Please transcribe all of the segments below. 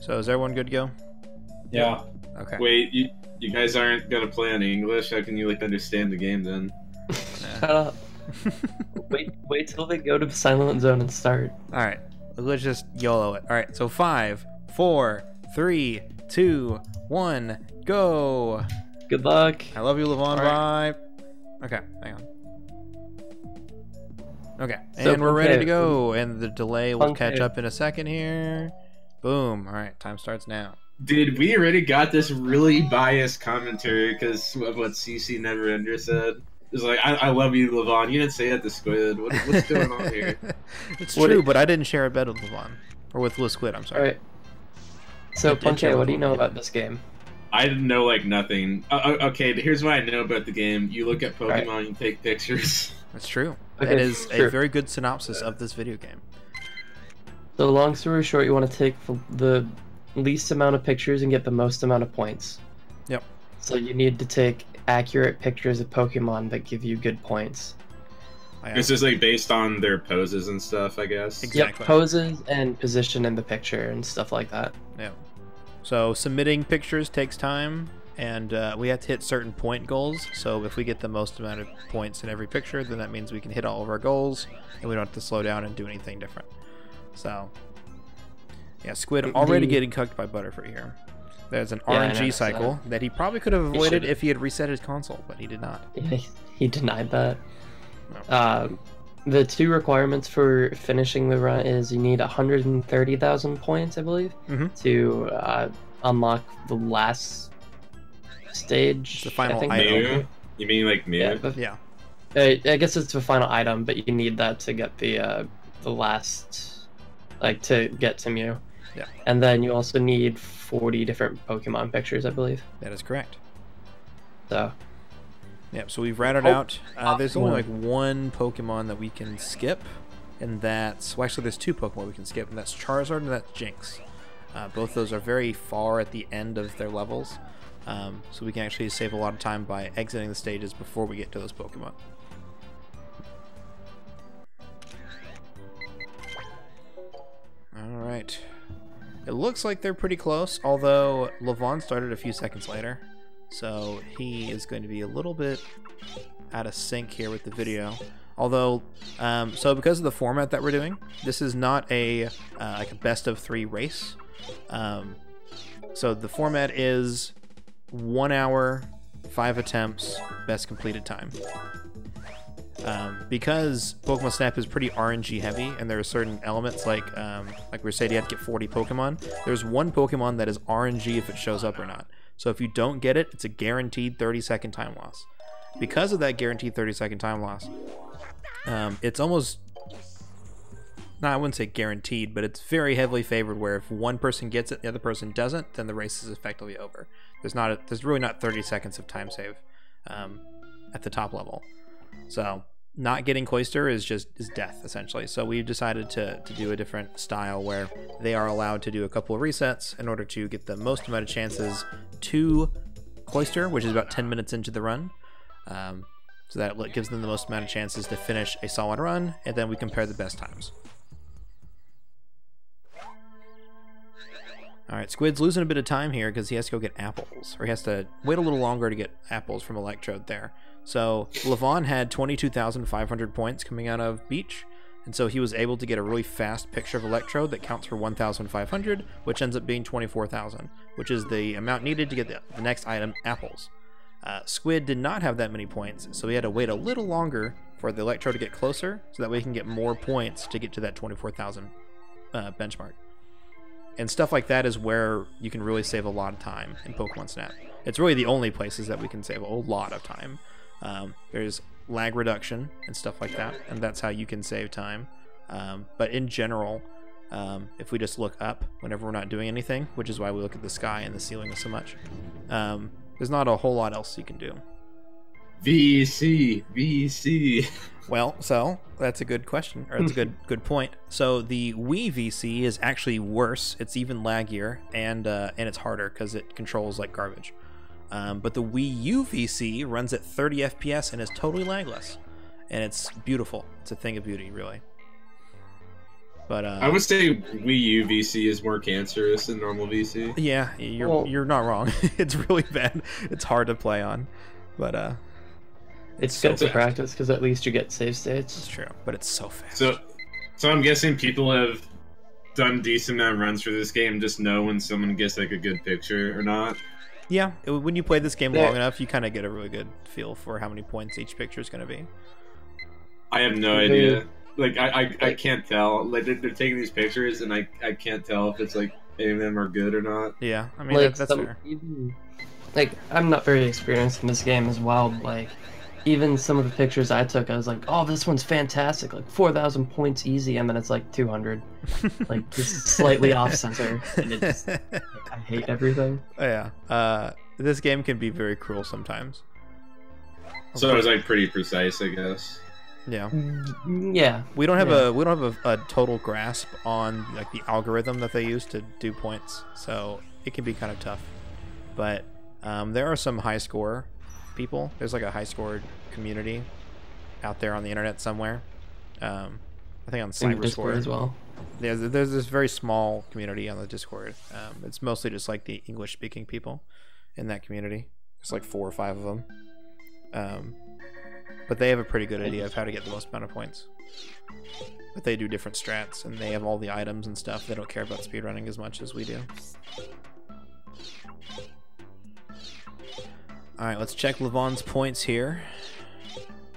So is everyone good to go? Yeah. Okay. Wait, you you guys aren't gonna play on English? How can you like understand the game then? Shut up. wait, wait till they go to the Silent Zone and start. All right. Let's just YOLO it. All right. So five, four, three, two, one, go. Good luck. I love you, Levon. All Bye. Okay. Hang on. Okay. So, and we're ready to go. And the delay will okay. catch up in a second here. Boom. All right. Time starts now. Dude, we already got this really biased commentary because of what CC Never Ender said. It's like, I, I love you, Levon. You didn't say that to Squid. What, what's going on here? it's What true, it- but I didn't share a bed with Levon. Or with Lil Squid, I'm sorry. Alright. So, I Punche, what do you know about this game? I didn't know like nothing. Uh, uh, okay, here's what I know about the game. You look at Pokemon, Right. you take pictures. That's true. Okay, that is a very good synopsis of this video game. So, long story short, you want to take the least amount of pictures and get the most amount of points. Yep. So, you need to take accurate pictures of Pokemon that give you good points. This is like based on their poses and stuff, I guess. Exactly. Yep, poses and position in the picture and stuff like that. Yeah. So submitting pictures takes time, and uh, we have to hit certain point goals. So if we get the most amount of points in every picture, then that means we can hit all of our goals, and we don't have to slow down and do anything different. So, yeah, Squid already The- getting cooked by Butterfree here. There's an Yeah, RNG noticed cycle that. he probably could have avoided should've. if he had reset his console, but he did not. he denied that. No. Uh, the two requirements for finishing the run is you need 130,000 points, I believe, Mhm. to uh, unlock the last stage. The final I think. item. Mew? You mean like Mew? Yeah, but, Yeah. uh, I guess it's the final item, but you need that to get the uh, the last, like to get to Mew. Yeah. And then you also need 40 different Pokemon pictures, I believe. That is correct. So Yeah, so we've routed Oh, out. Uh, there's only like one Pokemon that we can skip, and that's well, actually there's two Pokemon we can skip, and that's Charizard and that's Jynx. Uh, both those are very far at the end of their levels, um, so we can actually save a lot of time by exiting the stages before we get to those Pokemon. Right. It looks like they're pretty close, although Levon started a few seconds later. So he is going to be a little bit out of sync here with the video. Although, um, so because of the format that we're doing, this is not a uh, like a best of three race. Um, so the format is one hour, five attempts, best completed time. Um, because Pokemon Snap is pretty RNG heavy, and there are certain elements like um, like we said, you have to get 40 Pokemon. There's one Pokemon that is RNG if it shows up or not. So if you don't get it, it's a guaranteed 30 second time loss. Because of that guaranteed 30 second time loss, um, it's almost no, I wouldn't say guaranteed, but it's very heavily favored. Where if one person gets it, the other person doesn't, then the race is effectively over. There's not a, there's really not 30 seconds of time save um, at the top level. So not getting Cloyster is just is death essentially. So we've decided to to do a different style where they are allowed to do a couple of resets in order to get the most amount of chances to Cloyster, which is about 10 minutes into the run. Um, so that gives them the most amount of chances to finish a solid run, and then we compare the best times. All right, Squid's losing a bit of time here because he has to go get apples, or he has to wait a little longer to get apples from Electrode there. So Levon had 22,500 points coming out of Beach, and so he was able to get a really fast picture of Electrode that counts for 1,500, which ends up being 24,000, which is the amount needed to get the, the next item, apples. Uh, Squid did not have that many points, so he had to wait a little longer for the Electrode to get closer, so that way he can get more points to get to that 24,000 uh, benchmark. And stuff like that is where you can really save a lot of time in Pokemon Snap. It's really the only places that we can save a lot of time. Um, there's lag reduction and stuff like that, and that's how you can save time. Um, but in general, um, if we just look up whenever we're not doing anything, which is why we look at the sky and the ceiling so much, um, there's not a whole lot else you can do. VC, VC. Well, so that's a good question, or that's a good good point. So the Wii VC is actually worse. It's even laggier and uh, and it's harder because it controls like garbage. Um, but the Wii U VC runs at 30 FPS and is totally lagless, and it's beautiful. It's a thing of beauty, really. But uh, I would say Wii U VC is more cancerous than normal VC. yeah, you're Well- you're not wrong. it's really bad. It's hard to play on, but uh, It's so good to fast. practice because at least you get save it's states. true. But it's so fast. So, so I'm guessing people have done decent amount of runs for this game, just know when someone gets like a good picture or not. Yeah, it- when you play this game There- long enough, you kind of get a really good feel for how many points each picture is going to be. I have no Mhm. idea. Like I, I, I can't tell. Like they're, they're taking these pictures, and I, I can't tell if it's like any of them are good or not. Yeah, I mean like that, that's some, fair. even like I'm not very experienced in this game as well. But, like even some of the pictures I took, I was like, oh, this one's fantastic, like four thousand points easy, and then it's like two hundred, like just slightly off center, and it's like, I hate everything. Oh, yeah. Uh, this game can be very cruel sometimes. So it was like pretty precise, I guess. Yeah. Mm, Yeah, We don't have Yeah. a we don't have a, a total grasp on like the algorithm that they use to do points, so it can be kind of tough. But um, there are some high score people. There's like a high score community out there on the internet somewhere. Um, I think on in Discord CyberScore as well. Yeah, there's this very small community on the Discord. Um, it's mostly just like the English speaking people in that community. It's like four or five of them. Um, but they have a pretty good idea of how to get the most amount of points. But they do different strats and they have all the items and stuff. They don't care about speedrunning as much as we do. Alright, let's check Levon's points here.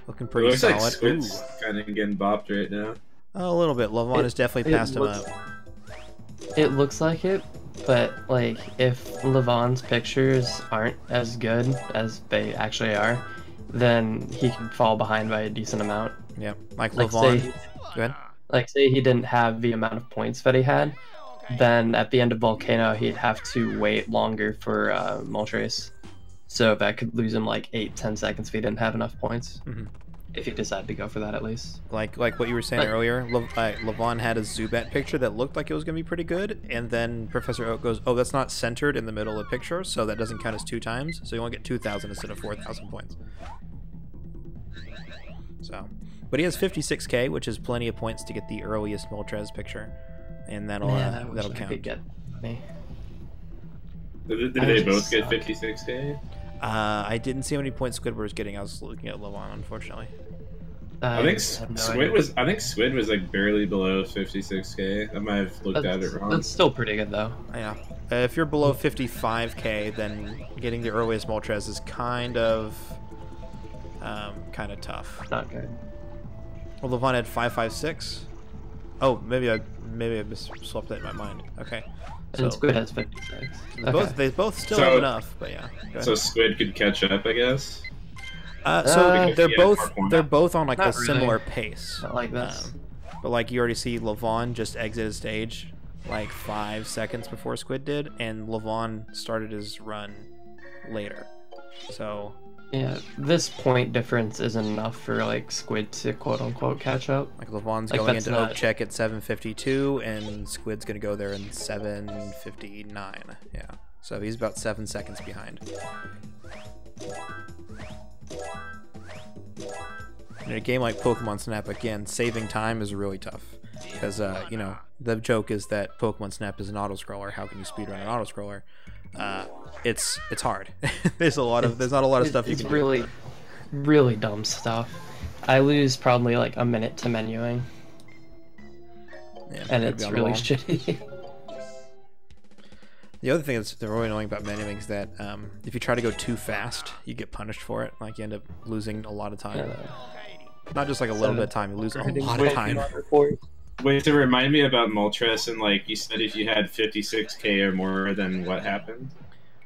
Looking It pretty looks like solid. Squid's Ooh, kind of getting bopped right now. a little bit. Levon It- has definitely it passed him up. It looks like it, but like if Levon's pictures aren't as good as they actually are, then he can fall behind by a decent amount. Yeah, like, Like Levon. say, Go ahead. like say he didn't have the amount of points that he had, then at the end of Volcano he'd have to wait longer for uh, Moltres. So that could lose him like eight, ten seconds if he didn't have enough points. Mhm. If he decided to go for that at least. like like what you were saying earlier, Le- uh, Levon had a Zubat picture that looked like it was going to be pretty good, and then Professor Oak goes, "Oh, that's not centered in the middle of the picture, so that doesn't count as two times. So you only get two thousand instead of four thousand points." So, but he has fifty six k, which is plenty of points to get the earliest Moltres picture, and that'll Man, I uh, wish that'll I count. could get me. Did, did they just both get 56k? Uh, I didn't see how many points Squidward was getting. I was looking at Levon, unfortunately. I think no Squid idea. was. I think Squid was like barely below 56k. I might have looked at it wrong. that's still pretty good though. Yeah. Uh, if you're below 55k, then getting the earliest Moltres is kind of, um, kind of tough. Not good. Well, Levon had 556. Oh, maybe I maybe I mis- swapped that in my mind. Okay. So And Squid has 56. they Okay. both they both still So- have enough, but yeah. So. Squid could catch up, I guess. Uh, so Uh, they're both they're both on like a really. similar pace. Not like this. Um, but like you already see Levon just exited stage like five seconds before Squid did, and Levon started his run later. So Yeah, this point difference isn't enough for like Squid to quote unquote catch up. like Levon's Like, going into Oak Check at 7:52, and Squid's gonna go there in 7:59. Yeah, so he's about seven seconds behind. In a game like Pokemon Snap, again, saving time is really tough because uh, you know the joke is that Pokemon Snap is an auto scroller. How can you speedrun an auto scroller? Uh, it's it's hard. there's a lot of there's not a lot of It's- stuff you It's can do. really, really dumb stuff. I lose probably like a minute to menuing, Yeah, and it's really wall. shitty. The other thing that's really annoying about menuing is that um, if you try to go too fast, you get punished for it. Like you end up losing a lot of time. Uh, Not just like a little bit of time, you lose a lot of waiting time. On report. Wait, to remind me about Moltres and like you said, if you had 56k or more, then what happened?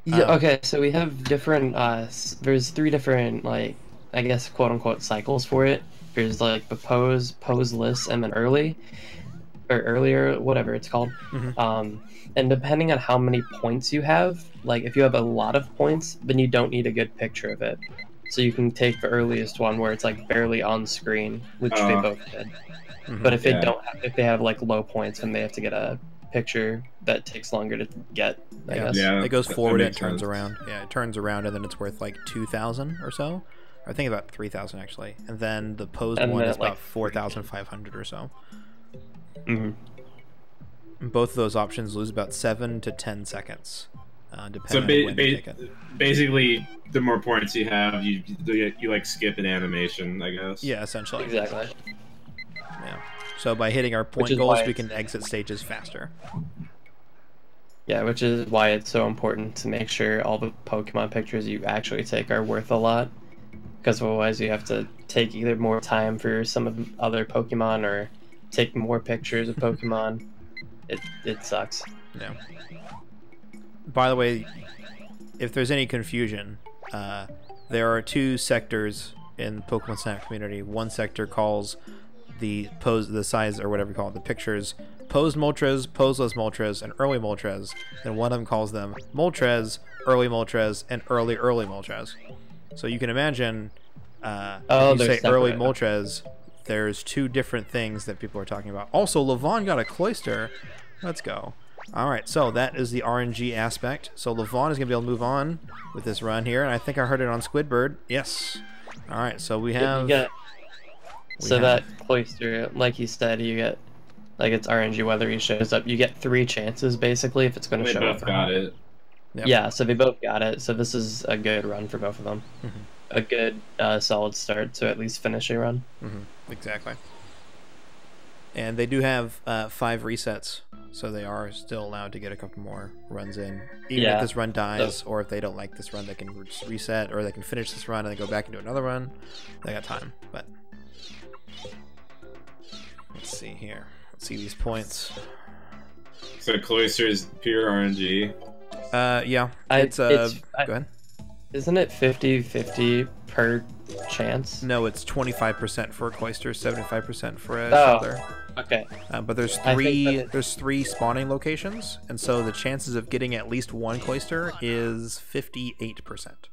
Yeah. Uh, okay, so we have different. Uh, there's three different like I guess quote unquote cycles for it. There's like the pose, poseless, and then early, or earlier, whatever it's called. Mhm. Um, and depending on how many points you have, like if you have a lot of points, then you don't need a good picture of it. So you can take the earliest one where it's like barely on screen, which they Uh, both did. Mhm. But if they don't, have, if they have like low points, then they have to get a picture that takes longer to get. I Yeah. guess. Yeah, it goes that- that forward and it turns sense. around. Yeah, it turns around and then it's worth like two thousand or so. I think about three thousand actually, and then the posed And one is like, about four thousand five hundred or so. hmm Both of those options lose about seven to ten seconds, uh, So depending on ba- when ba- you take it. basically, the more points you have, you, you you like skip an animation, I guess. Yeah, essentially. Exactly. Yeah. So by hitting our point goals, we can exit stages faster. Yeah, which is why it's so important to make sure all the Pokemon pictures you actually take are worth a lot. Because otherwise, you have to take either more time for some of the other Pokemon or take more pictures of Pokemon. It it sucks. Yeah. By the way, if there's any confusion, uh, there are two sectors in the Pokemon Snap community. One sector calls the pose, the size or whatever you call it, the pictures, posed Moltres, poseless Moltres, and early Moltres. And one of them calls them Moltres, early Moltres, and early early Moltres. So you can imagine, uh, Oh, if you say early. Moltres, there's two different things that people are talking about. Also, Levon got a Cloyster. Let's go. All right, so that is the RNG aspect. So Levon is going to be able to move on with this run here, and I think I heard it on Squidbird. Yes. All right, so we You have. get, we so have- that Cloyster, like you said, you get like it's RNG whether he shows up. You get three chances basically if it's going to show both up. or got not. it. Yep. Yeah, so they both got it. So this is a good run for both of them. Mhm. A good, uh, solid start to at least finish a run. Mhm, exactly. And they do have uh, five resets, so they are still allowed to get a couple more runs in. Even Yeah. if this run dies, or if they don't like this run, they can reset, or they can finish this run and then go back and do another run. They got time, but let's see here. Let's see these points. So Cloyster is pure RNG. Uh, yeah, I- it's uh, it's- I- go ahead. Isn't it 50-50 per chance? No, it's twenty five percent for a Cloyster, seventy five percent for a Oh. Shellder. Okay. Uh, but there's three there's three spawning locations, and so the chances of getting at least one Cloyster is fifty eight percent.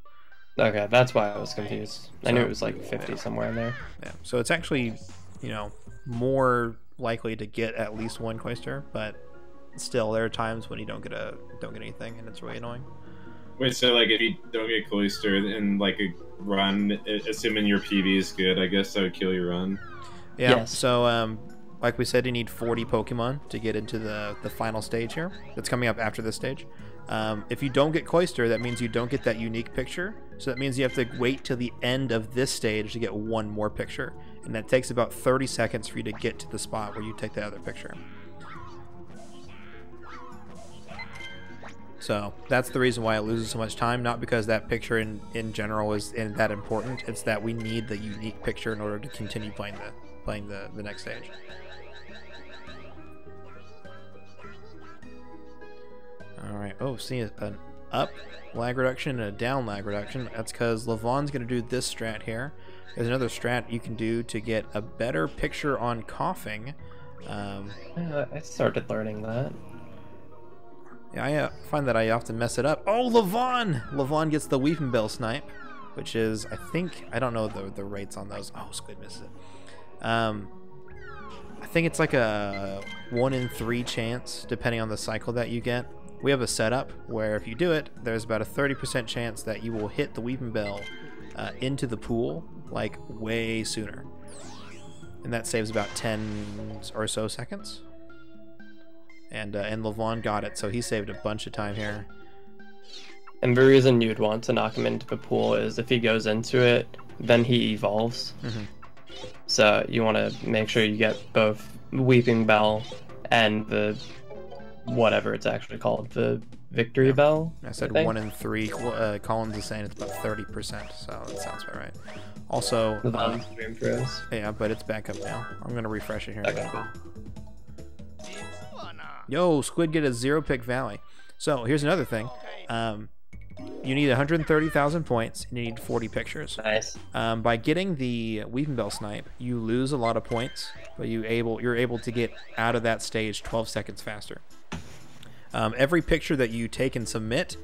Okay, that's why I was confused. I knew it was like 50 somewhere in there. Yeah, so it's actually you know more likely to get at least one Cloyster, but still there are times when you don't get a don't get anything, and it's really annoying. Wait, so like if you don't get Cloyster in like a run, assuming your PV is good, I guess that would kill your run. Yeah. Yes. So um, like we said, you need forty Pokemon to get into the the final stage here. That's coming up after this stage. Um, if you don't get Cloyster, that means you don't get that unique picture. So that means you have to wait till the end of this stage to get one more picture, and that takes about thirty seconds for you to get to the spot where you take the other picture. So that's the reason why it loses so much time, not because that picture in, in general is in that important. It's that we need the unique picture in order to continue playing the playing the, the next stage. Alright, oh, see an up lag reduction and a down lag reduction. That's because Levon's going to do this strat here. There's another strat you can do to get a better picture on Koffing. Um, Uh, I started learning that. Yeah, I uh, find that I often mess it up. Oh, Levon! Levon gets the Weepinbell snipe, which is, I think, I don't know the, the rates on those. Oh, Squid misses it. Um, I think it's like a one in three chance, depending on the cycle that you get. We have a setup where if you do it, there's about a 30% chance that you will hit the Weepinbell uh, into the pool, like, way sooner. And that saves about 10 or so seconds and uh, and Levon got it, so he saved a bunch of time here. And the reason you'd want to knock him into the pool is if he goes into it, then he evolves. Mhm. So you want to make sure you get both Weepinbell and the whatever it's actually called, the Victory Yeah. Bell. I said think. one in three. Uh, Collins is saying it's about thirty percent, so that sounds about right. Also, The Von stream froze. yeah, but it's back up now. I'm gonna refresh it here. Okay, cool. Yo, Squid get a zero pick Valley. So here's another thing. Um, you need 130,000 points and you need 40 pictures. Nice. Um, by getting the Weepinbell snipe, you lose a lot of points, but you able you're able to get out of that stage 12 seconds faster. Um, every picture that you take and submit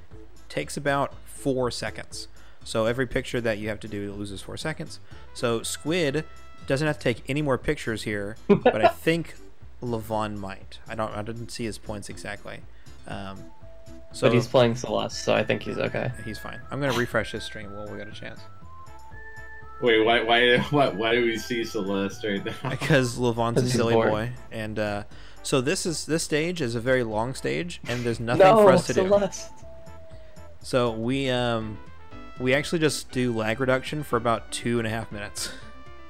takes about four seconds. So every picture that you have to do loses four seconds. So Squid doesn't have to take any more pictures here, but I think Levon might. I don't. I didn't see his points exactly. Um, so but he's playing Celeste, so I think he's okay. he's fine. I'm gonna refresh his stream while we got a chance. Wait, why, why, why, why do we see Celeste right now? because Levon's a silly boy, and uh, So this is this stage is a very long stage, and there's nothing no, for us to do. Celeste. So we um we actually just do lag reduction for about two and a half minutes.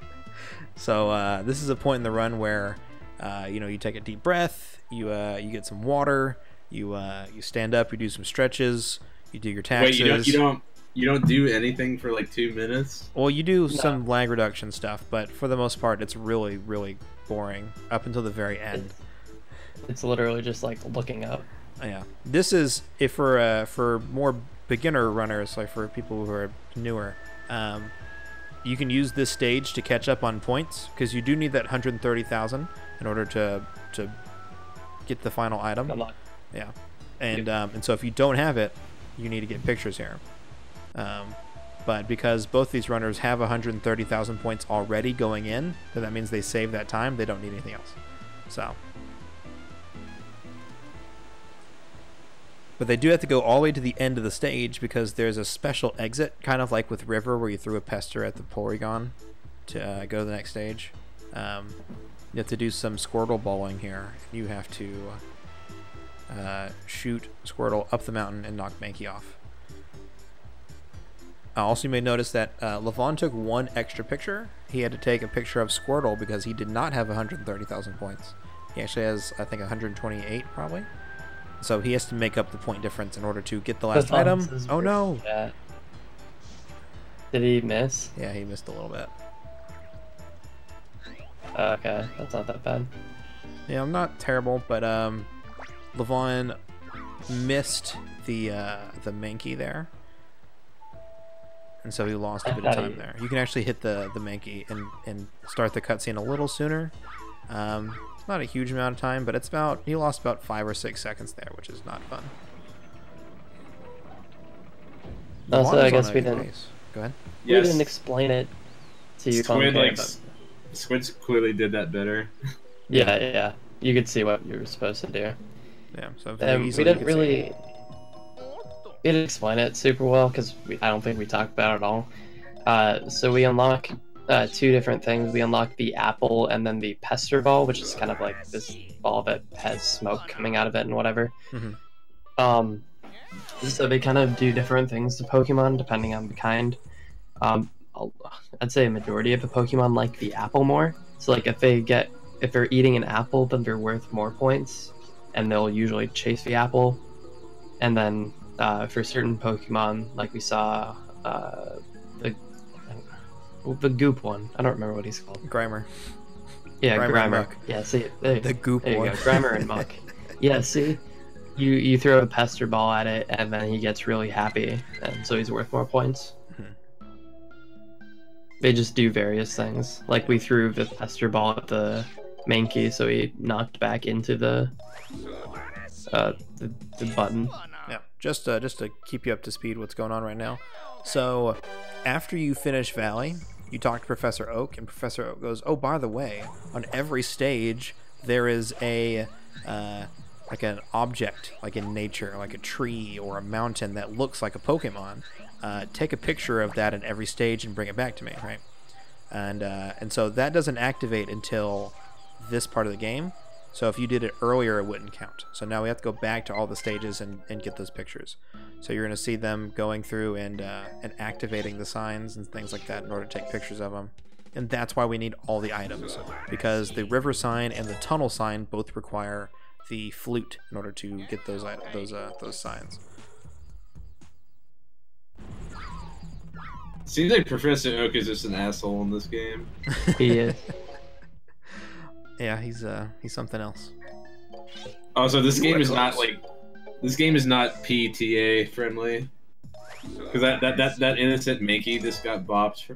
so uh, this is a point in the run where uh, you know you take a deep breath, you uh, you get some water, you uh, you stand up, you do some stretches, you do your taxes. Wait, you don't you don't you don't do anything for like two minutes? Well, you do some lag reduction stuff, but for the most part, it's really really boring up until the very end. It's literally just like looking up. Yeah, this is if for uh, for more beginner runners, like for people who are newer, um, you can use this stage to catch up on points because you do need that 130,000 in order to to get the final item. Unlock. Yeah, and um, and so if you don't have it, you need to get pictures here. Um, but because both these runners have 130,000 points already going in, so that means they save that time. They don't need anything else. So. But they do have to go all the way to the end of the stage because there's a special exit, kind of like with River, where you threw a pester at the Porygon to uh, go to the next stage. Um, you have to do some Squirtle bowling here. You have to uh, shoot Squirtle up the mountain and knock Mankey off. Uh, also, you may notice that uh, Levon took one extra picture. He had to take a picture of Squirtle because he did not have 130,000 points. He actually has, I think, 128 probably. So he has to make up the point difference in order to get the last Levon's item. Oh no! that. Did he miss? Yeah, he missed a little bit. Oh, okay, that's not that bad. Yeah, I'm not terrible, but um, Levon missed the uh, the Mankey there, and so he lost a bit of time he- there. You can actually hit the the Mankey and and start the cutscene a little sooner. Um, not a huge amount of time, but it's about he lost about five or six seconds there, which is not fun. Also, Levon I guess we didn't- pace. Go ahead. We Yes. didn't explain it to you. Squid like but- Squid clearly did that better. Yeah, yeah. You could see what you were supposed to do. Yeah, so very Um, we easily you didn't really. We didn't explain it super well because I don't think we talked about it at all. Uh, so we unlock uh, two different things. We unlock the apple and then the pester ball, which is kind of like this ball that has smoke coming out of it and whatever. Mhm. Um, so they kind of do different things to Pokemon depending on the kind. Um, I'd say a majority of the Pokemon like the apple more. So like if they get if they're eating an apple, then they're worth more points, and they'll usually chase the apple. And then uh, for certain Pokemon, like we saw uh, the the Goop one, I don't remember what he's called. Grimer, Yeah, Grimer Grimer. Yeah, see, there, the goop there you one. go, Grimer and Muk. Yeah, see, you you throw a pester ball at it, and then he gets really happy, and so he's worth more points. Mhm. They just do various things. Like we threw the pester ball at the Mankey, so he knocked back into the uh the, the button. Yeah, just uh, just to keep you up to speed, what's going on right now. So, after you finish Valley, you talk to Professor Oak, and Professor Oak goes, "Oh, by the way, on every stage there is a uh, like an object, like in nature, like a tree or a mountain that looks like a Pokemon. Uh, take a picture of that in every stage and bring it back to me, right? And uh, and so that doesn't activate until this part of the game. So if you did it earlier, it wouldn't count. So now we have to go back to all the stages and, and get those pictures. So you're going to see them going through and uh, and activating the signs and things like that in order to take pictures of them. And that's why we need all the items because the river sign and the tunnel sign both require the flute in order to get those those uh, those signs. Seems like Professor Oak is just an asshole in this game. He is. Yeah, he's uh he's something else. Also, this You game were is not like this game is not PTA friendly. Because that, that that that innocent Mankey just got bopped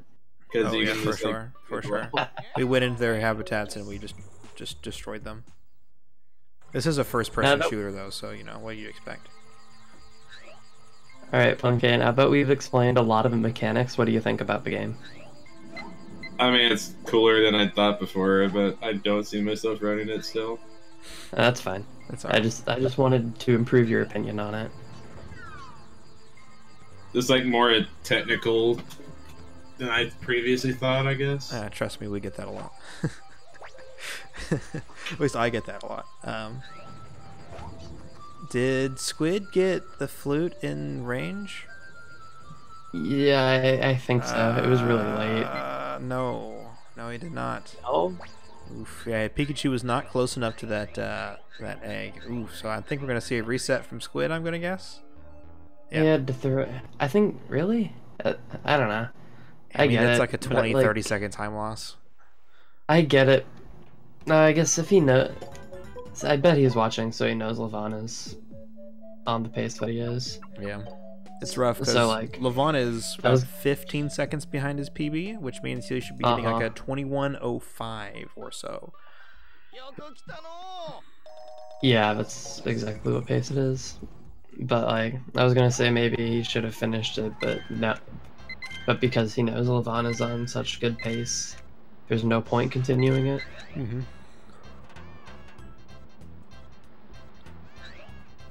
because Oh yeah, for was, like, sure, for sure. we went into their habitats and we just just destroyed them. This is a first-person that- shooter though, so you know what do you expect. All right, Funky. Now that we've explained a lot of the mechanics, what do you think about the game? I mean, it's cooler than I thought before, but I don't see myself running it still. That's fine. That's I just I just wanted to improve your opinion on it. It's like more technical than I previously thought, I guess. Uh, trust me, we get that a lot. At least I get that a lot. Um, did Squid get the flute in range? Yeah, I, I think so. it was really late. Uh, no, no, he did not. No. Oof, yeah, Pikachu was not close enough to that uh, that egg. Oof, so I think we're gonna see a reset from Squid. I'm gonna guess. He Yeah. to throw. I think really. Uh, I don't know. I, I mean, get it's it, like a but, 20, like- 30 second time loss. I get it. No, I guess if he know, I bet he's watching, so he knows Levon is on the pace that he is. Yeah, it's rough because So, like- Levon is was- 15 seconds behind his PB, which means he should be getting like Uh-huh. a 21:05 or so. Yeah, that's exactly what pace it is. But like, I was gonna say maybe he should have finished it, but no. But because he knows Levon is on such good pace, there's no point continuing it. Mm-hmm.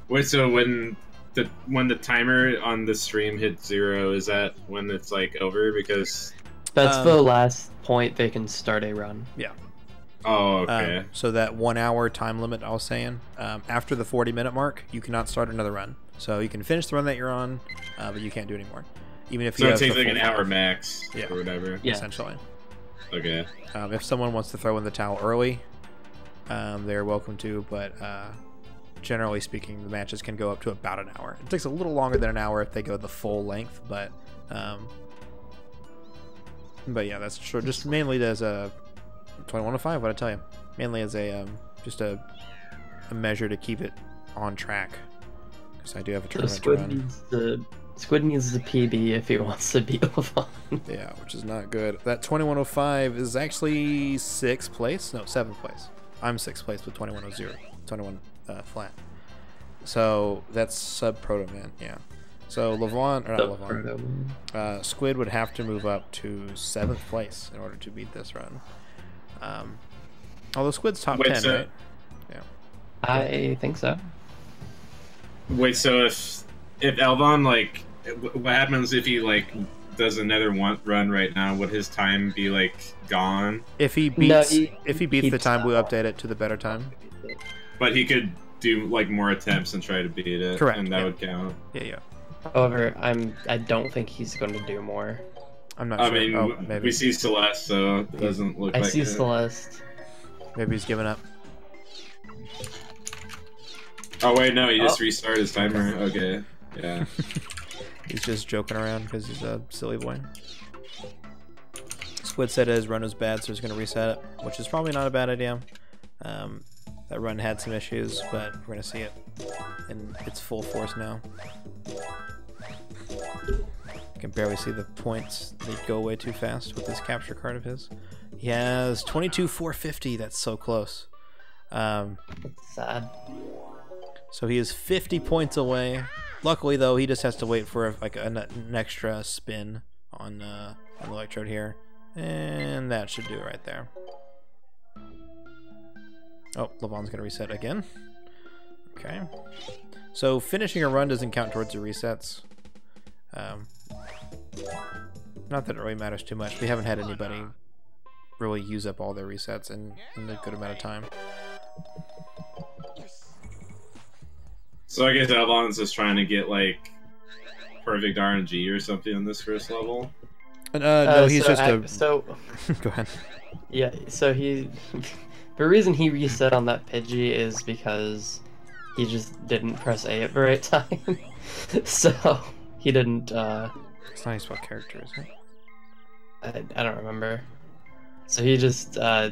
Wait, so when the when the timer on the stream hits zero, is that when it's like over? Because That's Um, the last point they can start a run. Yeah. Oh, okay. Um, so that one hour time limit I was saying, um, after the 40 minute mark, you cannot start another run. So you can finish the run that you're on, uh, but you can't do it anymore. Even if so you it takes like an hour max Yeah. or whatever. Yeah. essentially. Okay. Um, if someone wants to throw in the towel early, um, they're welcome to, but uh, generally speaking, the matches can go up to about an hour. It takes a little longer than an hour if they go the full length, but um, but yeah, that's true. Just mainly as a 2105, what I tell you, mainly as a um, just a, a measure to keep it on track. Because I do have a So tournament to Squid run. needs the Squid needs the PB if he wants to beat Levon. Yeah, which is not good. That 2105 is actually sixth place. No, seventh place. I'm sixth place with 2100. 21 uh, flat. So that's sub Proto Man, yeah. So Levon, or not So, Levon, uh, Squid would have to move up to seventh place in order to beat this run. Um, although Squid's top Wait, 10, so- right? Yeah, I think so. Wait, so if if Elvon like, what happens if he like does another one run right now? Would his time be like gone? If he No, beats, he- if he beats the he'd time, we update it to the better time. But he could do like more attempts and try to beat it. Correct, And that yeah. would count. Yeah, yeah. However, I'm I don't think he's going to do more. I'm not I sure. mean, oh, maybe. we see Celeste, so it doesn't look I like see it. Celeste. Maybe he's giving up. Oh wait, no, he just Oh. restarted his timer. Okay, yeah. He's just joking around because he's a silly boy. Squid said his run was bad, so he's going to reset it, which is probably not a bad idea. Um, that run had some issues, but we're going to see it in its full force now. You can barely see the points. They go away too fast with this capture card of his. He has 22 450. That's so close. Um, It's sad. so he is 50 points away. Luckily, though, he just has to wait for like an, an extra spin on uh, on the electrode here, and that should do it right there. Oh, Levon's gonna reset again. Okay. So finishing a run doesn't count towards the resets. Um, not that it really matters too much. We haven't had anybody really use up all their resets in, in a good amount of time. So I guess Elvon's just trying to get like perfect RNG or something on this first level. Uh, no, he's so just I- a. so Go ahead. yeah. So he the reason he reset on that Pidgey is because he just didn't press A at the right time. so he didn't. uh It's not how you spell character, is it? I, I don't remember. So he just uh,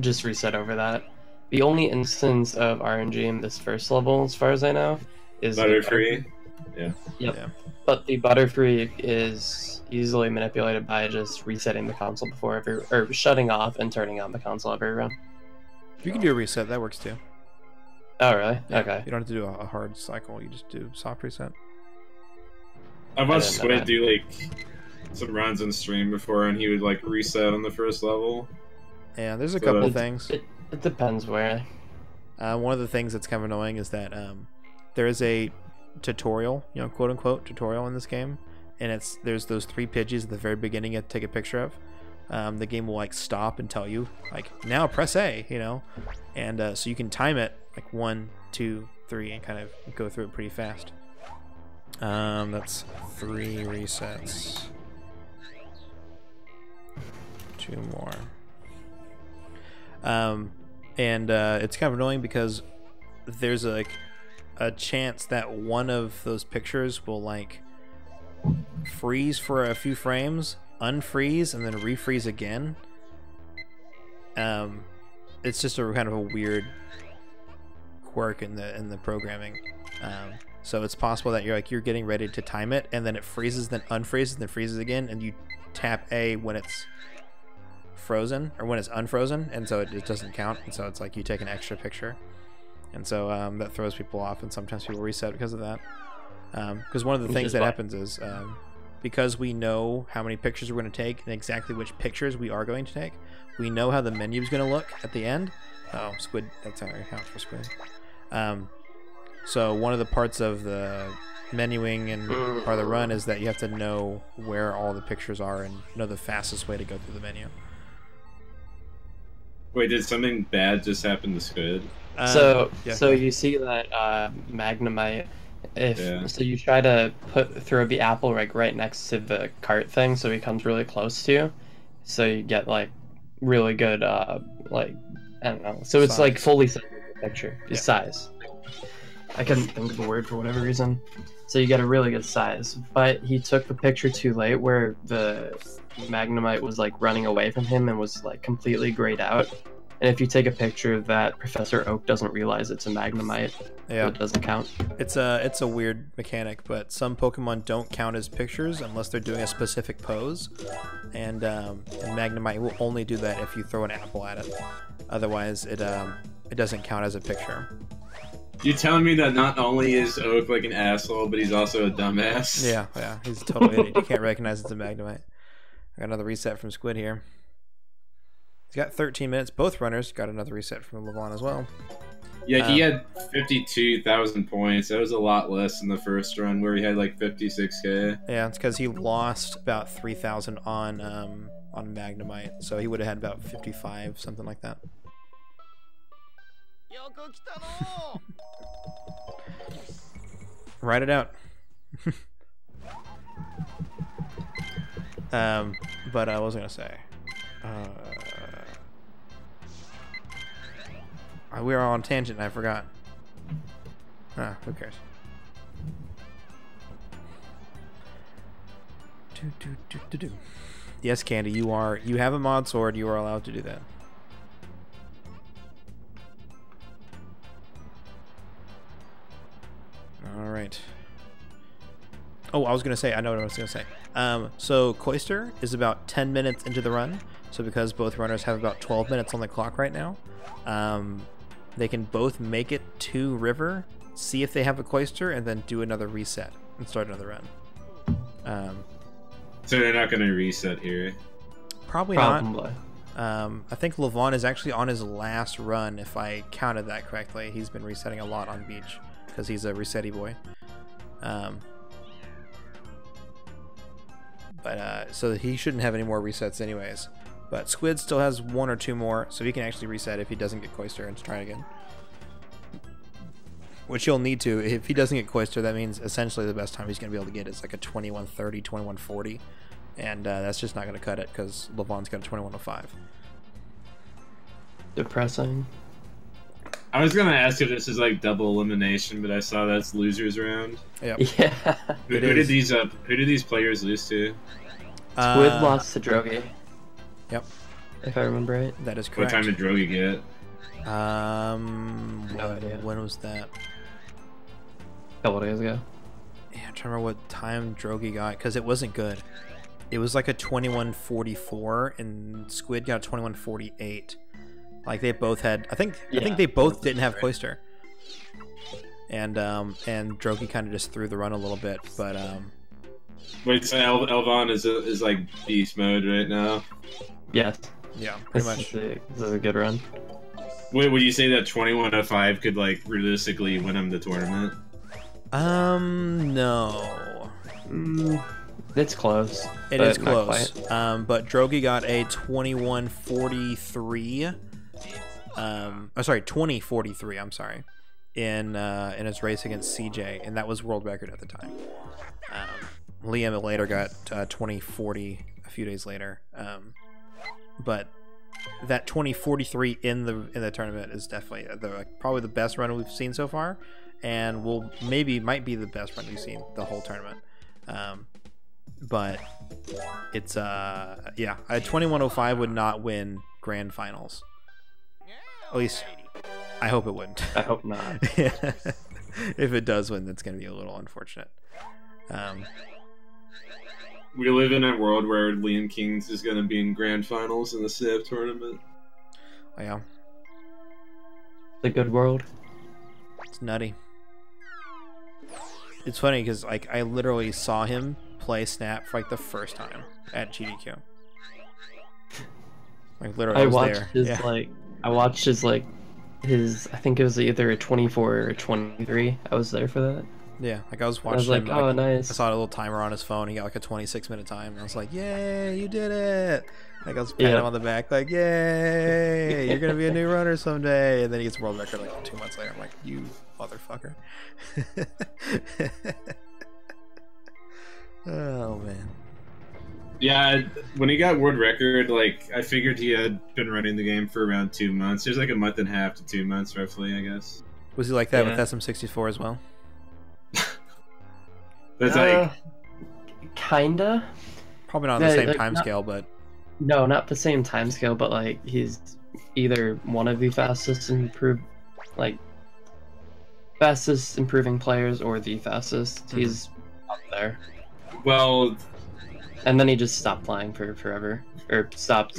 just reset over that. The only instance of RNG in this first level, as far as I know, is the Butterfree. Yep. Yeah. But the Butterfree is easily manipulated by just resetting the console before every or shutting off and turning on the console every run. You can do a reset. That works too. Oh really? Yeah, Okay. You don't have to do a, a hard cycle. You just do soft reset. I I watched didn't Squid do like some runs in stream before, and he would like reset on the first level. Yeah, there's a So couple that's- things. It, it depends where. Uh, one of the things that's kind of annoying is that um, there is a tutorial, you know, quote unquote tutorial in this game, and it's there's those three Pidgeys at the very beginning you have to take a picture of. um, the game will like stop and tell you like now press A, you know, and uh, so you can time it like one, two, three, and kind of go through it pretty fast. Um, that's three resets. Two more. Um, and uh, it's kind of annoying because there's like a chance that one of those pictures will like freeze for a few frames, unfreeze, and then refreeze again. Um, it's just a kind of a weird quirk in the in the programming. Um, so it's possible that you're like you're getting ready to time it, and then it freezes, then unfreezes, then freezes again, and you tap A when it's frozen or when it's unfrozen, and so it, it doesn't count, and so it's like you take an extra picture, and so um, that throws people off, and sometimes people reset because of that. Because one of the Which things that fine. happens is um, because we know how many pictures we're going to take and exactly which pictures we are going to take, we know how the menu is going to look at the end. Oh, squid. That's how I count for squid. Um, so one of the parts of the menuing and part of the run is that you have to know where all the pictures are and know the fastest way to go through the menu. Wait, did something bad just happen to Squid? Um, so yeah, so you see that uh, Magnemite. If Yeah. so, you try to put throw the apple like right next to the cart thing, so he comes really close to you. So you get like really good uh like I don't know. So it's like Size. fully sized picture Yeah. size. I couldn't think of a word for whatever reason. So you get a really good size, but he took the picture too late, where the Magnemite was like running away from him and was like completely grayed out. And if you take a picture of that, Professor Oak doesn't realize it's a Magnemite, so yeah, it doesn't count. it's a it's a weird mechanic, but some Pokemon don't count as pictures unless they're doing a specific pose, and, um, and Magnemite will only do that if you throw an apple at it. Otherwise, it um, it doesn't count as a picture. You're telling me that not only is Oak like an asshole, but he's also a dumbass? Yeah, yeah, he's totally total idiot. You can't recognize it's a Magnemite. I got another reset from Squid here. He's got 13 minutes. Both runners got another reset from Levon as well. Yeah, he Um, had 52,000 points. That was a lot less than the first run where he had like 56k. Yeah, it's because he lost about 3,000 on um, on Magnemite, so he would have had about 55, something like that. Write it out. um, but I was gonna say? Uh, we were on tangent. I forgot. Ah, who cares? Do, do, do, do, do. Yes, Candy, you are. You have a mod sword. You are allowed to do that. All right. Oh, I was gonna say. I know what I was gonna say. Um, so Cloyster is about 10 minutes into the run. So because both runners have about 12 minutes on the clock right now, um, they can both make it to River, see if they have a Cloyster, and then do another reset and start another run. Um, So they're not going to reset here. probably not. Um, I think Levon is actually on his last run, if I counted that correctly. He's been resetting a lot on Beach because he's a resetty boy. Um, but uh, so he shouldn't have any more resets, anyways. But Squid still has one or two more, so he can actually reset if he doesn't get Cloyster and try again. Which he'll need to. If he doesn't get Cloyster, that means essentially the best time he's going to be able to get is like a 2130, 2140. And uh, that's just not going to cut it because Levon's got a 2105. Depressing. I was going to ask if this is like double elimination, but I saw that's losers round. Yep. Yeah. Who, It who is. did these uh, Who did these players lose to? Squid Uh, lost to Drogi. Yep. If I remember right. That is correct. What correct. time did Drogi get? Um, No when, idea. when was that? A couple days ago. Yeah, I'm trying to remember what time Drogi got because it wasn't good. It was like a 2144, and Squid got a 2148. Like they both had, I think, Yeah, I think they both didn't have right. Cloyster. And um, and Drogi kind of just threw the run a little bit, but um, Wait, so El- Elvon is is like beast mode right now. Yes. yeah, pretty This, much. is a, this is a good run. Wait, would you say that 2105 could like realistically win him the tournament? Um, no. Mm, It's close. It but is not close. Um, but Drogi got a 2143. Um, oh, sorry, 2043. I'm sorry, in uh, in his race against CJ, and that was world record at the time. Um, Liam later got uh, 2040 a few days later. Um, but that 2043 in the in the tournament is definitely the, like, probably the best run we've seen so far, and will maybe might be the best run we've seen the whole tournament. Um, but it's uh yeah, a 2105 would not win grand finals. At least I hope it wouldn't. I hope not. if it does win, that's going to be a little unfortunate. Um, We live in a world where Liam Kings is going to be in grand finals in the Civ tournament. oh yeah, The good world. it's nutty. It's funny because like I literally saw him play Snap for like the first time at GDQ. Like literally, I, I was watched there. his yeah. like I watched his like his I think it was either a 24 or a 23. I was there for that. Yeah, like I was I watching. was like, him, oh like, nice. I saw a little timer on his phone. He got like a 26 minute time. And I was like, "Yay, you did it!" Like I was patting Yeah. him on the back, like, "Yay, you're gonna be a new runner someday." And then he gets world record like two months later. I'm like, "You motherfucker!" oh man. Yeah, when he got world record, like I figured he had been running the game for around two months. There's like a month and a half to two months, roughly, I guess. Was he like that Yeah. with SM64 as well? That's Uh, like kinda. Probably not on the Yeah, same like, time not- scale, but No, not the same time scale, but like he's either one of the fastest improved, like fastest improving players or the fastest. Mhm. He's up there. well, And then he just stopped playing for forever, or stopped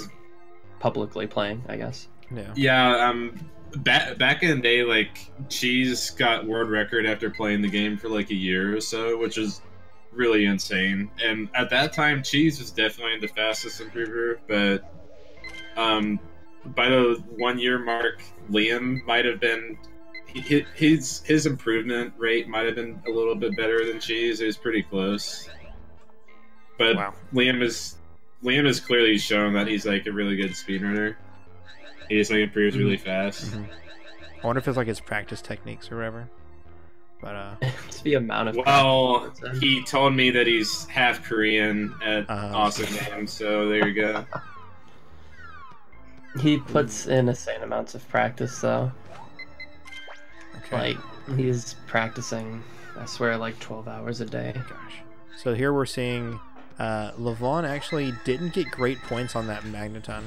publicly playing, I guess. yeah. yeah. Um, back back in the day, like Cheese got world record after playing the game for like a year or so, which is really insane. And at that time, Cheese was definitely the fastest improver, but um, by the one year mark, Liam might have been. hi- His his improvement rate might have been a little bit better than Cheese. It was pretty close, but Wow. Liam is Liam has clearly shown that he's like a really good speedrunner. He just like improves really fast. Mhm. I wonder if it's like his practice techniques or whatever. But uh, it's the amount of Well, he told me that he's half Korean at Uh-huh. Awesome Game, so there you go. he puts in insane amounts of practice though. okay. Like he's practicing, I swear, like 12 hours a day. Gosh. So here we're seeing uh, Levon actually didn't get great points on that magneton.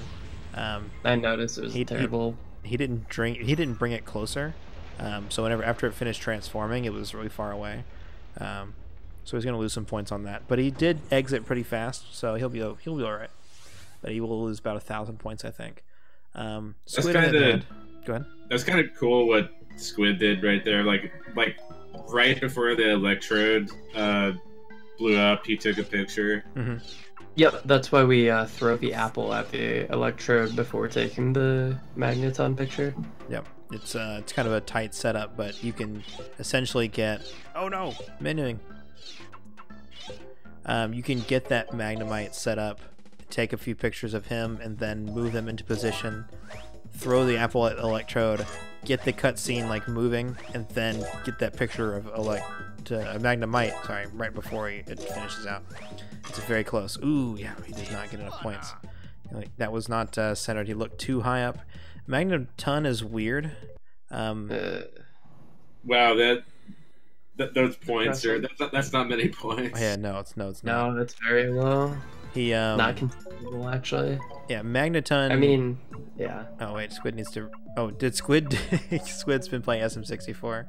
Um, I noticed it was He- he- terrible. he didn't drink. He didn't bring it closer. Um, so whenever after it finished transforming, it was really far away. Um, so he's gonna lose some points on that. But he did exit pretty fast, so he'll be o- he'll be all right. But he will lose about a thousand points, I think. Um, That's Squid in the kinda- end. Go ahead. That's kind of cool what Squid did right there. Like, like right before the electrode uh, blew up, he took a picture. hmm Yep, that's why we uh, throw the apple at the electrode before taking the magneton picture. Yep. It's uh, it's kind of a tight setup, but you can essentially get. Oh no, menuing. Um, you can get that Magnemite set up, take a few pictures of him, and then move them into position. Throw the apple at electrode, get the cutscene like moving, and then get that picture of elect uh, Magnemite. Sorry, right before he, it finishes out. It's very close. Ooh, yeah, he does not get enough points. Like, that was not uh, centered. He looked too high up. Magneton is weird. Um, Uh, Wow, that, that those points are that's not, that's not many points. yeah, no, it's no, it's not. no, that's very low. He um, Not conceivable, actually. yeah, Magneton. I mean, yeah. oh wait, Squid needs to. Oh, did Squid? Squid's been playing SM64.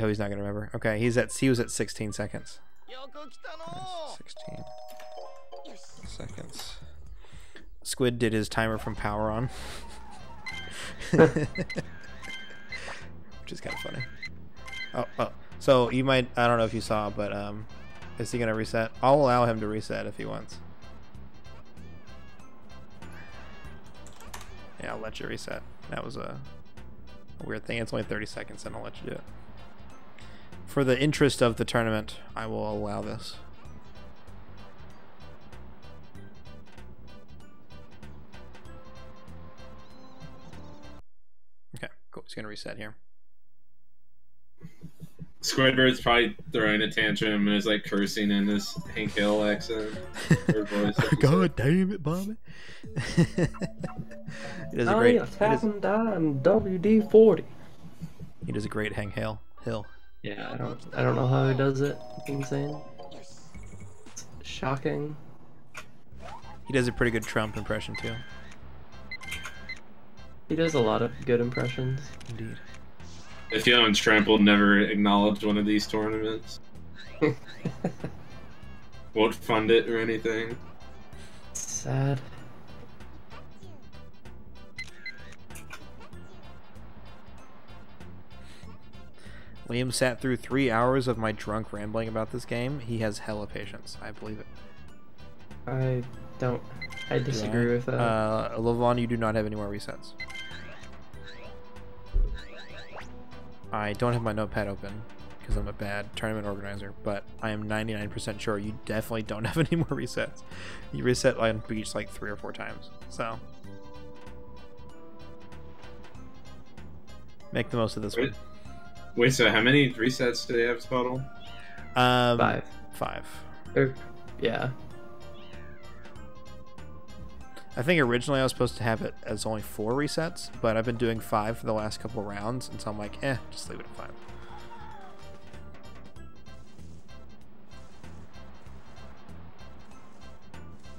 Oh, he's not gonna remember. Okay, he's at. He was at 16 seconds. 16 seconds. Squid did his timer from power on. Which is kind of funny. Oh, oh. So you might, I don't know if you saw, but um, is he going to reset? I'll allow him to reset if he wants. Yeah, I'll let you reset. That was a, a weird thing. It's only 30 seconds, and I'll let you do it. For the interest of the tournament, I will allow this. Okay, cool. It's gonna reset here. Squidward's probably throwing a tantrum and is like cursing in this Hank Hill accent. or voice, I should. God damn it, Bobby! it is a great. yeah, It is, Fathom Dime WD forty. he does a great Hank Hill. Hill. Yeah, I don't I don't know how he does it. It's insane. It's shocking. He does a pretty good Trump impression too. He does a lot of good impressions. Indeed. I feel Trump will never acknowledge one of these tournaments. Won't fund it or anything. Sad. Liam sat through three hours of my drunk rambling about this game. He has hella patience. I believe it. I don't I disagree with that. Uh, Levon, you do not have any more resets. I don't have my notepad open because I'm a bad tournament organizer, but I am 99% sure you definitely don't have any more resets. You reset on beach like three or four times, so make the most of this Wait, wait, so how many resets do they have total? one. Um, Five. Five. Or, yeah. I think originally I was supposed to have it as only four resets, but I've been doing five for the last couple rounds, and so I'm like, eh, just leave it at five.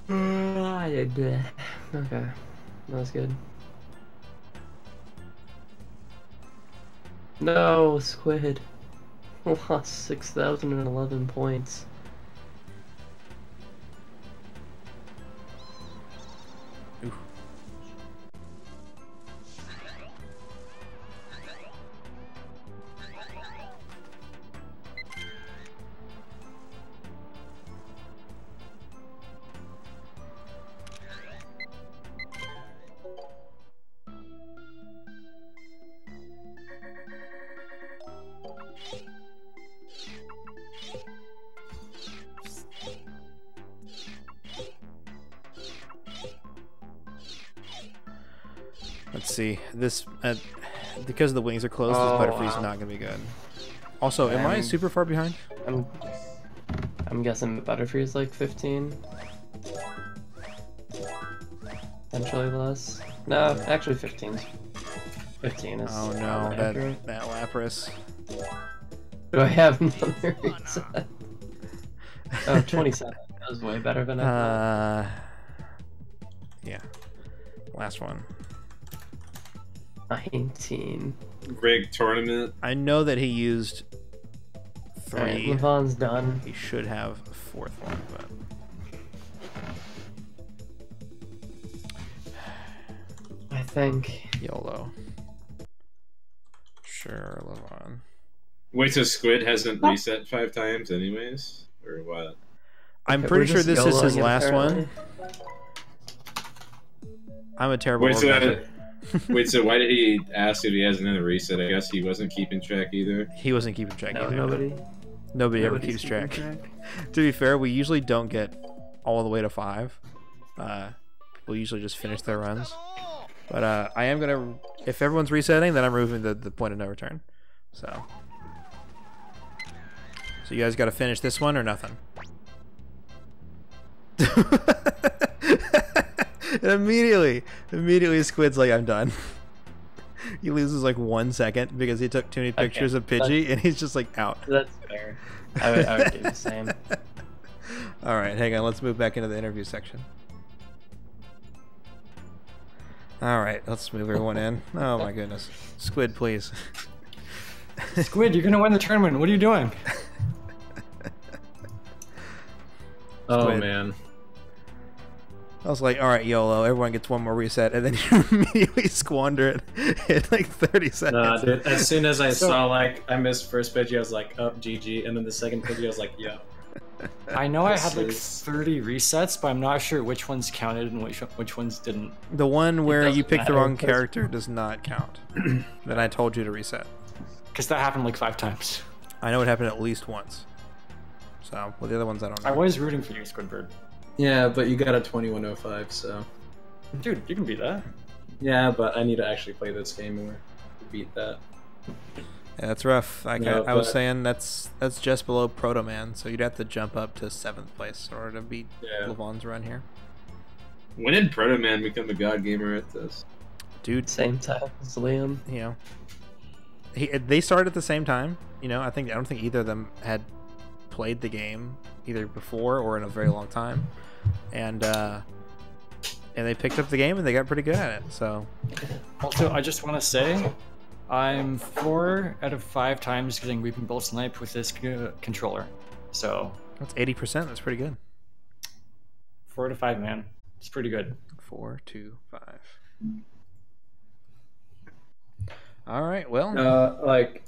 Okay. That was good. No, Squid. Lost 6,011 points. See. This uh, because the wings are closed, Oh, this Butterfree's wow. not gonna be good. Also, am I Um, super far behind? I'm I'm guessing Butterfree is like 15. Potentially less. No, actually 15. 15 is Oh no, that accurate. that Lapras. Do I have another reset? Oh, 27. That was way better than I thought. Uh, yeah. Last one. 19. Rig tournament. I know that he used Alright, three. Levon's done. He should have a fourth one, but I think. YOLO. Sure, Levon. Wait, so Squid hasn't reset five times, anyways, or what? I'm Okay, pretty sure this is his last apparently. one. I'm a terrible Wait, so organizer. Wait, so why did he ask if he has another reset? I guess he wasn't keeping track either. He wasn't keeping track No, either. nobody. Nobody ever keeps keeping track. to be fair, we usually don't get all the way to five. Uh, people usually just finish their runs. But uh, I am gonna, if everyone's resetting, then I'm removing the, the point of no return. So, so you guys got to finish this one or nothing. and immediately, immediately, Squid's like, I'm done. he loses like one second because he took too many Okay, pictures of Pidgey, and he's just like out. That's fair. I would, I would do the same. All right, hang on. Let's move back into the interview section. All right, let's move everyone in. Oh my goodness, Squid, please. Squid, you're gonna win the tournament. What are you doing? Oh man. I was like, all right, YOLO, everyone gets one more reset, and then you immediately squander it in like 30 seconds. Nah, dude. As soon as I So- saw like I missed first Pidgey, I was like, oh, up GG, and then the second Pidgey, I was like, yeah. I know I This had like 30 resets, but I'm not sure which ones counted and which which ones didn't. The one where you doesn't pick the wrong character does not count. then I told you to reset. Because that happened like five times. I know it happened at least once. So, well, the other ones I don't know. I was rooting for you, Squidward. Yeah, but you got a 2105, so. Dude, you can beat that. Yeah, but I need to actually play this game more to beat that. Yeah, that's rough. Like No, I, I was saying, that's that's just below Proto Man, so you'd have to jump up to seventh place in order to beat Yeah. Levon's run here. When did Proto Man become a god gamer at this? Dude, Same time as Liam. you know, he, they started at the same time. You know, I think I don't think either of them had played the game either before or in a very long time, and uh, and they picked up the game and they got pretty good at it. So Also, I just want to say, I'm four out of five times getting Weepinbell Snipe with this c- controller. So, that's eighty percent. That's pretty good. four to five, man. It's pretty good. Four, two, five. All right. Well, Uh, like